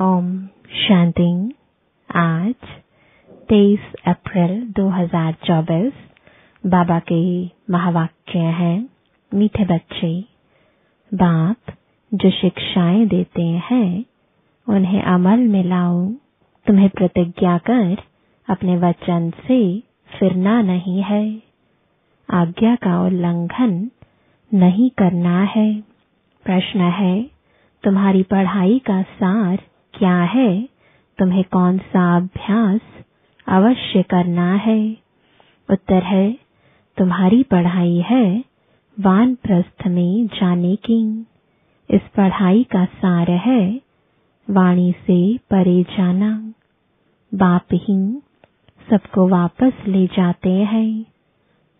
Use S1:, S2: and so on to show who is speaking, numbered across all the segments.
S1: ओम शांति। आज 23 अप्रैल 2024 बाबा के महावाक्य हैं, मीठे बच्चे। बाप जो शिक्षाएँ देते हैं, उन्हें अमल में लाओ। तुम्हें प्रतिज्ञा कर अपने वचन से फिरना नहीं है। आज्ञा का उल्लंघन नहीं करना है। प्रश्न है, तुम्हारी पढ़ाई का सार क्या है? तुम्हें कौन सा अभ्यास अवश्य करना है? उत्तर है, तुम्हारी पढ़ाई है वानप्रस्थ में जाने की। इस पढ़ाई का सार है वाणी से परे जाना। बाप ही सबको वापस ले जाते हैं।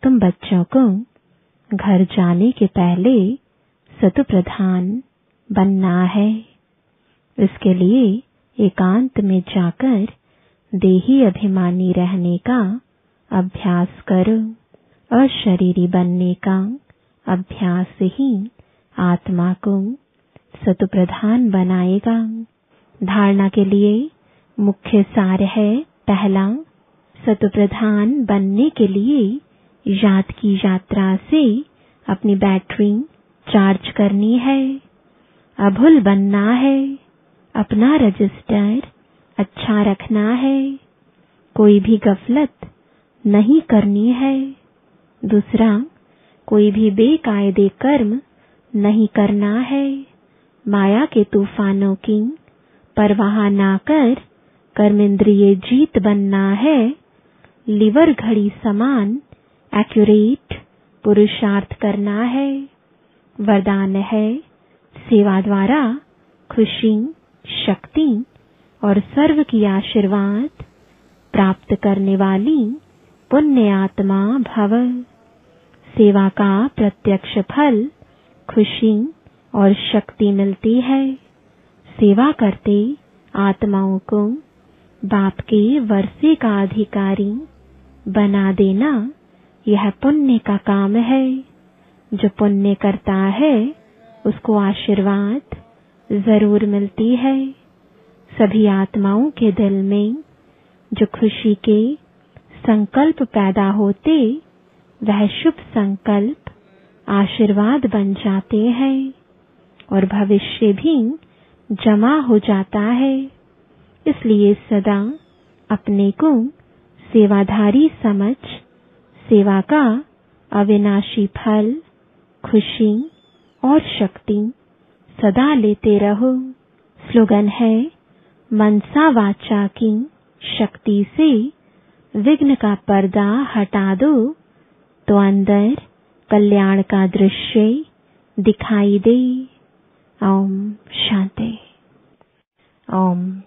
S1: तुम बच्चों को घर जाने के पहले सतु प्रधान बनना है। इसके लिए एकांत में जाकर देही अभिमानी रहने का अभ्यास करो अशरीरी बनने का अभ्यास ही आत्मा को सतु प्रधान बनाएगा। धारणा के लिए मुख्य सार है पहला सतु प्रधान बनने के लिए याद की यात्रा से अपनी बैटरी चार्ज करनी है। अभुल बनना है। अपना रजिस्टर अच्छा रखना है। कोई भी गफलत नहीं करनी है। दूसरा, कोई भी बेकायदे कर्म नहीं करना है। माया के तूफानों की परवाह ना कर। कर्मेंद्रिय जीत बनना है। लिवर घड़ी समान एक्यूरेट पुरुषार्थ करना है। वरदान है सेवा द्वारा खुशी शक्ति और सर्व की आशीर्वाद प्राप्त करने वाली पुण्य आत्मा भव। सेवा का प्रत्यक्ष फल, खुशी और शक्ति मिलती है। सेवा करते आत्माओं को बाप के वर्षे का अधिकारी बना देना यह पुण्य का काम है। जो पुण्य करता है, उसको आशीर्वाद ज़रूर मिलती है। सभी आत्माओं के दिल में जो खुशी के संकल्प पैदा होते, वह शुभ संकल्प आशीर्वाद बन जाते हैं और भविष्य भी जमा हो जाता है। इसलिए सदा अपने को सेवाधारी समझ, सेवा का अविनाशी फल, खुशी और शक्ति सदा लेते रहो। स्लोगन है, मनसा वाचा की शक्ति से विघ्न का पर्दा हटा दो। तो अंदर कल्याण का दृश्य दिखाई दे। ओम शांति। ओम